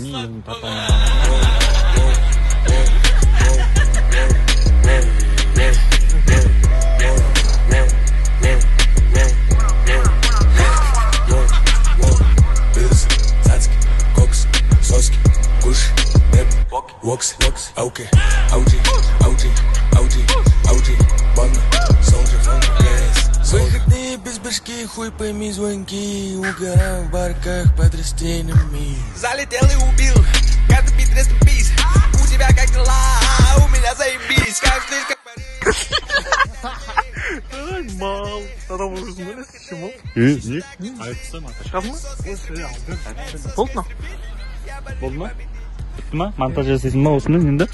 me and pop Walks, walks, okay. Без башки, хуй пойми звонки Угораем в барках под растениями Залетел и убил, каждый бит peace У тебя как дела, у меня заебись Каждый как мал. Адам ужасын емес, кіші мал. Е, не? Айтса монтаж. Шығады ма? Болды ма? Болды ма? Бітті ма? Монтаж жасайсың ба осыны енді?